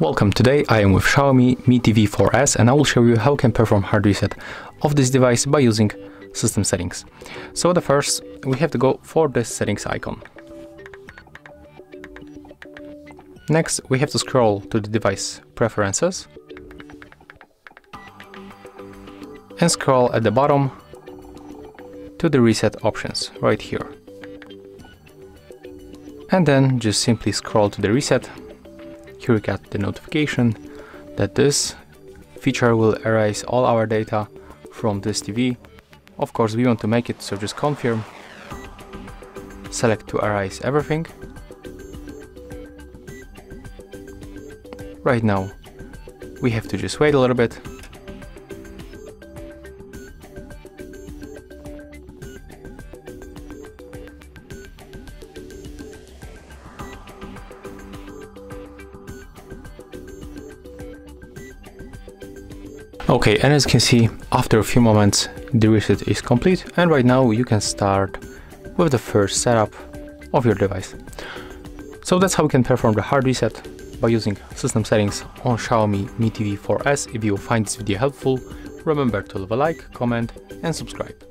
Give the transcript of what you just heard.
Welcome, today I am with Xiaomi Mi TV 4S and I will show you how you can perform hard reset of this device by using system settings. So the first, we have to go for this settings icon. Next, we have to scroll to the device preferences and scroll at the bottom to the reset options right here. And then just simply scroll to the reset here we get the notification that this feature will erase all our data from this TV. Of course we want to make it so just confirm, select to erase everything. Right now we have to just wait a little bit Okay, and as you can see, after a few moments, the reset is complete and right now you can start with the first setup of your device. So that's how we can perform the hard reset by using system settings on Xiaomi Mi TV 4S. If you find this video helpful, remember to leave a like, comment and subscribe.